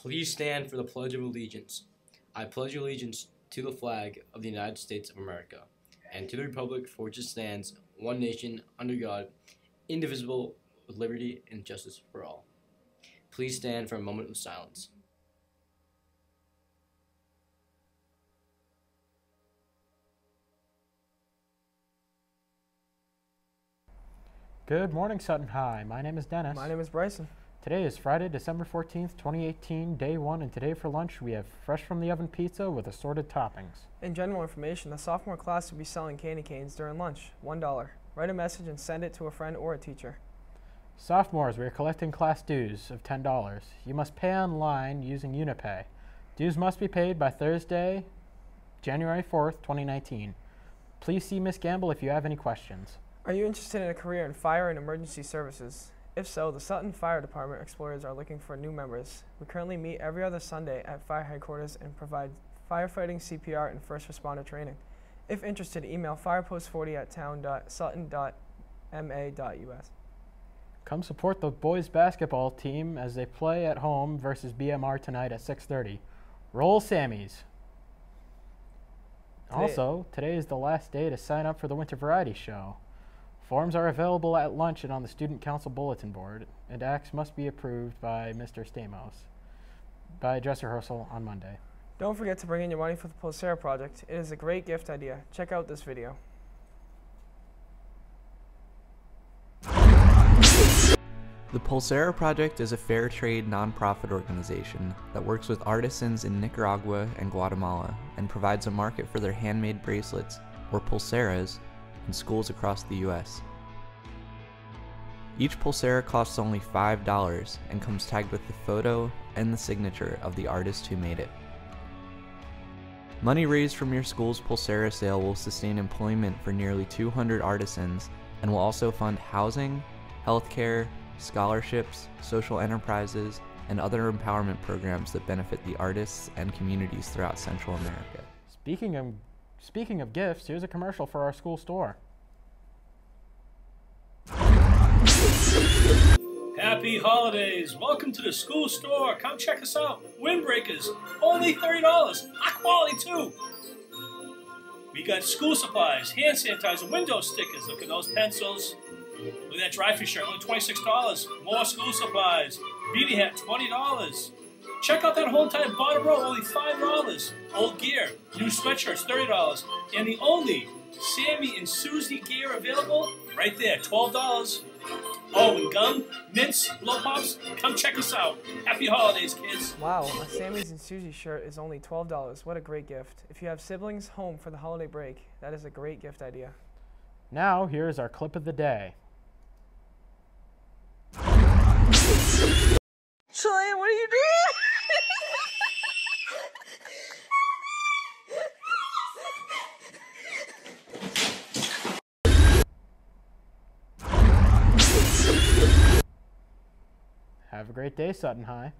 Please stand for the Pledge of Allegiance. I pledge allegiance to the flag of the United States of America and to the republic for which it stands, one nation, under God, indivisible, with liberty and justice for all. Please stand for a moment of silence. Good morning, Sutton High. My name is Dennis. My name is Bryson. Today is Friday, December 14th, 2018, day one, and today for lunch we have fresh from the oven pizza with assorted toppings. In general information, the sophomore class will be selling candy canes during lunch, $1. Write a message and send it to a friend or a teacher. Sophomores, we are collecting class dues of $10. You must pay online using Unipay. Dues must be paid by Thursday, January 4th, 2019. Please see Miss Gamble if you have any questions. Are you interested in a career in fire and emergency services? If so, the Sutton Fire Department Explorers are looking for new members. We currently meet every other Sunday at fire headquarters and provide firefighting, CPR, and first responder training. If interested, email firepost40 at town.sutton.ma.us. Come support the boys basketball team as they play at home versus BMR tonight at 6:30. Roll Sammies. Today- Also, today is the last day to sign up for the Winter Variety Show. Forms are available at lunch and on the Student Council bulletin board, and acts must be approved by Mr. Stamos by dress rehearsal on Monday. Don't forget to bring in your money for the Pulsera project. It is a great gift idea. Check out this video. The Pulsera Project is a fair trade nonprofit organization that works with artisans in Nicaragua and Guatemala and provides a market for their handmade bracelets, or pulseras, in schools across the US. Each pulsera costs only $5 and comes tagged with the photo and the signature of the artist who made it. Money raised from your school's pulsera sale will sustain employment for nearly 200 artisans and will also fund housing, healthcare, scholarships, social enterprises, and other empowerment programs that benefit the artists and communities throughout Central America. Speaking of speaking of gifts, here's a commercial for our school store. Happy holidays! Welcome to the school store. Come check us out. Windbreakers, only $30. High quality, too. We got school supplies, hand sanitizer, window stickers. Look at those pencils. Look at that Dri-FIT shirt, only $26. More school supplies. Beanie hat, $20. Check out that whole entire bottom row, only $5. Old gear, new sweatshirts, $30. And the only Sammy and Susie gear available, right there, $12. Oh, and gum, mints, blow pops, come check us out. Happy holidays, kids. Wow, a Sammy's and Susie shirt is only $12. What a great gift. If you have siblings home for the holiday break, that is a great gift idea. Now, here's our clip of the day. Cheyenne, what are you doing? Have a great day, Sutton High.